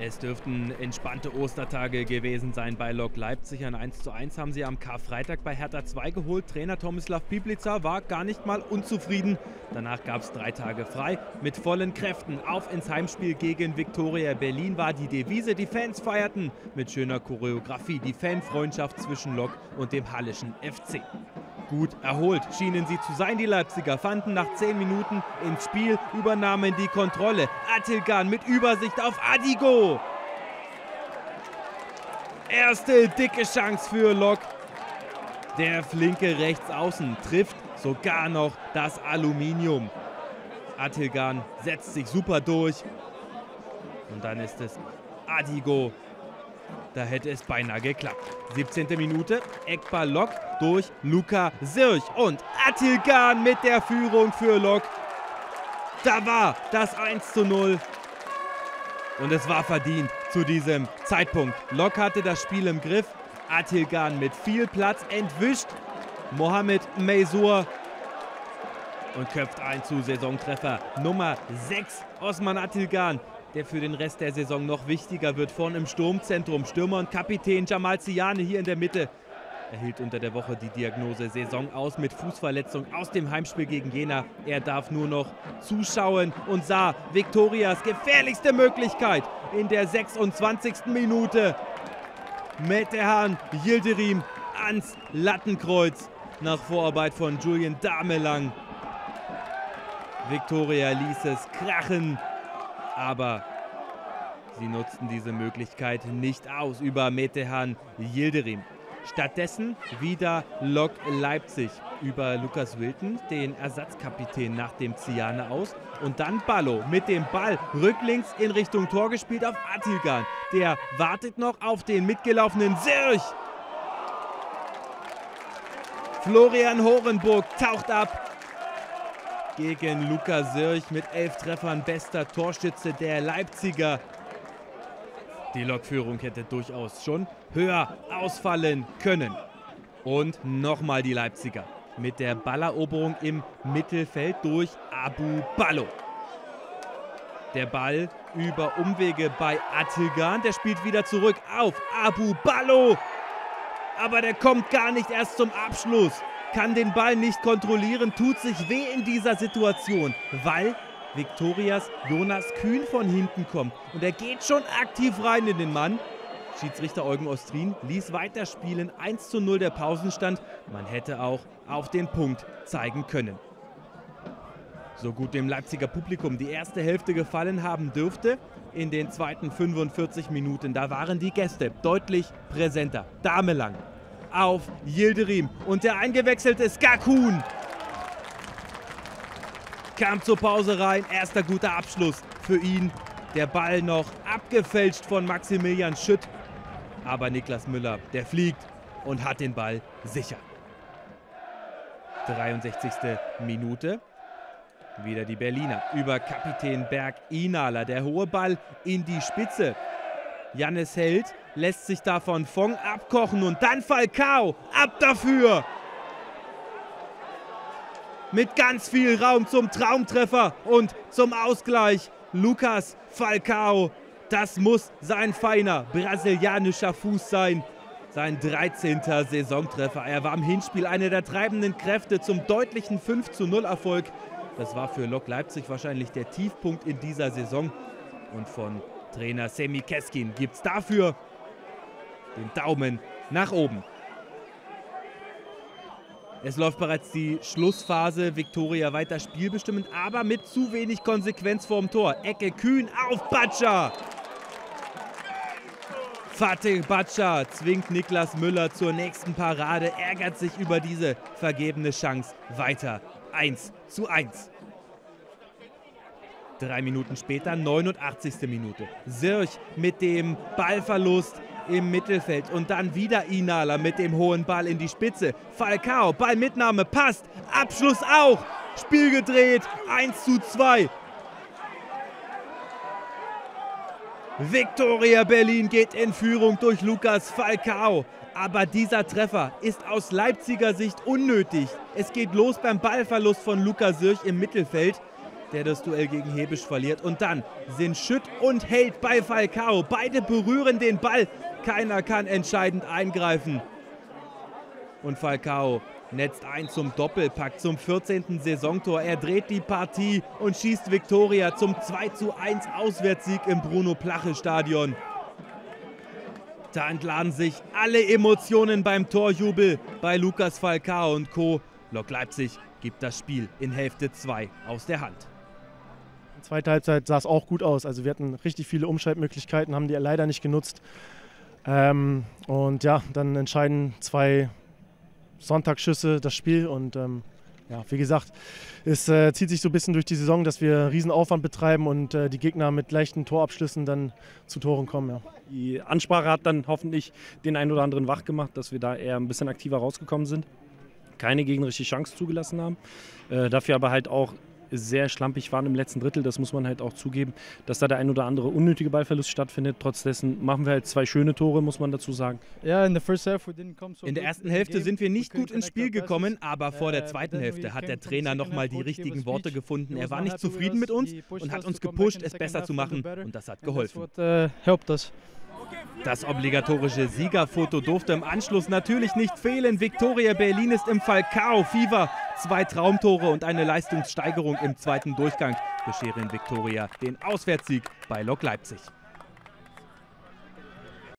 Es dürften entspannte Ostertage gewesen sein bei Lok Leipzig. Ein 1:1 haben sie am Karfreitag bei Hertha 2 geholt. Trainer Tomislav Piplica war gar nicht mal unzufrieden. Danach gab es drei Tage frei. Mit vollen Kräften auf ins Heimspiel gegen Viktoria Berlin war die Devise. Die Fans feierten mit schöner Choreografie die Fanfreundschaft zwischen Lok und dem Hallischen FC. Gut erholt schienen sie zu sein, die Leipziger fanden nach 10 Minuten ins Spiel, übernahmen die Kontrolle. Attilgan mit Übersicht auf Adigo. Erste dicke Chance für Lok. Der flinke rechts außen trifft sogar noch das Aluminium. Attilgan setzt sich super durch. Und dann ist es Adigo, da hätte es beinahe geklappt. 17. Minute, Eckball Lok durch Luca Sirch und Attilgan mit der Führung für Lok. Da war das 1 zu 0. Und es war verdient zu diesem Zeitpunkt. Lok hatte das Spiel im Griff. Attilgan mit viel Platz entwischt. Mohamed Meisur und köpft ein zu Saisontreffer Nummer 6. Osman Attilgan der für den Rest der Saison noch wichtiger wird. Vorn im Sturmzentrum Stürmer und Kapitän Jamal Ziane hier in der Mitte. Erhielt unter der Woche die Diagnose Saison aus mit Fußverletzung aus dem Heimspiel gegen Jena. Er darf nur noch zuschauen und sah Viktorias gefährlichste Möglichkeit in der 26. Minute. Metehan Yildirim ans Lattenkreuz nach Vorarbeit von Julian Damelang. Viktoria ließ es krachen aber sie nutzten diese Möglichkeit nicht aus über Metehan Yildirim. Stattdessen wieder Lok Leipzig über Lukas Wilton, den Ersatzkapitän nach dem Ziane aus. Und dann Ballo mit dem Ball rücklings in Richtung Tor gespielt auf Attilgan. Der wartet noch auf den mitgelaufenen Sirch. Florian Horenburg taucht ab gegen Luca Sirch mit elf Treffern bester Torschütze der Leipziger. Die Lokführung hätte durchaus schon höher ausfallen können. Und nochmal die Leipziger mit der Balleroberung im Mittelfeld durch Abu Ballo. Der Ball über Umwege bei Attilgan. Der spielt wieder zurück auf Abu Ballo. Aber der kommt gar nicht erst zum Abschluss kann den Ball nicht kontrollieren, tut sich weh in dieser Situation, weil Viktorias Jonas Kühn von hinten kommt. Und er geht schon aktiv rein in den Mann. Schiedsrichter Eugen Ostrin ließ weiterspielen. 1 zu 0 der Pausenstand. Man hätte auch auf den Punkt zeigen können. So gut dem Leipziger Publikum die erste Hälfte gefallen haben dürfte, in den zweiten 45 Minuten, da waren die Gäste deutlich präsenter. Dame lang, auf Yildirim. Und der eingewechselte Skakun kam zur Pause rein. Erster guter Abschluss für ihn. Der Ball noch abgefälscht von Maximilian Schütt. Aber Niklas Müller, der fliegt und hat den Ball sicher. 63. Minute. Wieder die Berliner über Kapitän Berg Inaler. Der hohe Ball in die Spitze. Jannis Held lässt sich davon Fong abkochen und dann Falcao. Ab dafür! Mit ganz viel Raum zum Traumtreffer und zum Ausgleich. Lukas Falcao. Das muss sein feiner brasilianischer Fuß sein. Sein 13. Saisontreffer. Er war im Hinspiel einer der treibenden Kräfte zum deutlichen 5 zu 0 Erfolg. Das war für Lok Leipzig wahrscheinlich der Tiefpunkt in dieser Saison. Und von Trainer Semi Keskin gibt es dafür den Daumen nach oben. Es läuft bereits die Schlussphase. Viktoria weiter spielbestimmend, aber mit zu wenig Konsequenz vorm Tor. Ecke Kühn auf Batscha. Fatih Batscha zwingt Niklas Müller zur nächsten Parade, ärgert sich über diese vergebene Chance. Weiter 1 zu 1. Drei Minuten später, 89. Minute. Sirch mit dem Ballverlust im Mittelfeld und dann wieder Inala mit dem hohen Ball in die Spitze. Falcao, Ballmitnahme passt, Abschluss auch. Spiel gedreht, 1 zu 2. Victoria Berlin geht in Führung durch Lukas Falcao. Aber dieser Treffer ist aus Leipziger Sicht unnötig. Es geht los beim Ballverlust von Lukas Sirch im Mittelfeld. Der das Duell gegen Hebisch verliert. Und dann sind Schütt und Held bei Falcao. Beide berühren den Ball. Keiner kann entscheidend eingreifen. Und Falcao netzt ein zum Doppelpack zum 14. Saisontor. Er dreht die Partie und schießt Viktoria zum 2 zu 1 Auswärtssieg im Bruno-Plache-Stadion. Da entladen sich alle Emotionen beim Torjubel bei Lukas Falcao und Co. Lok Leipzig gibt das Spiel in Hälfte 2 aus der Hand. Zweiten Halbzeit sah es auch gut aus. Also wir hatten richtig viele Umschaltmöglichkeiten, haben die leider nicht genutzt. Ähm, und ja, dann entscheiden zwei Sonntagsschüsse das Spiel und ähm, ja, wie gesagt, es äh, zieht sich so ein bisschen durch die Saison, dass wir riesen Aufwand betreiben und äh, die Gegner mit leichten Torabschlüssen dann zu Toren kommen. Ja. Die Ansprache hat dann hoffentlich den einen oder anderen wach gemacht, dass wir da eher ein bisschen aktiver rausgekommen sind. Keine gegnerische Chance zugelassen haben. Äh, dafür aber halt auch sehr schlampig waren im letzten Drittel, das muss man halt auch zugeben, dass da der ein oder andere unnötige Ballverlust stattfindet. Trotz dessen machen wir halt zwei schöne Tore, muss man dazu sagen. In der ersten Hälfte sind wir nicht gut ins Spiel gekommen, aber vor der uh, zweiten Hälfte hat der Trainer nochmal die richtigen Worte gefunden. Er war nicht zufrieden mit uns und hat uns gepusht, es besser zu machen und das hat geholfen. Das obligatorische Siegerfoto durfte im Anschluss natürlich nicht fehlen. Viktoria Berlin ist im Falcao-Fieber. Zwei Traumtore und eine Leistungssteigerung im zweiten Durchgang bescheren Viktoria den Auswärtssieg bei Lok Leipzig.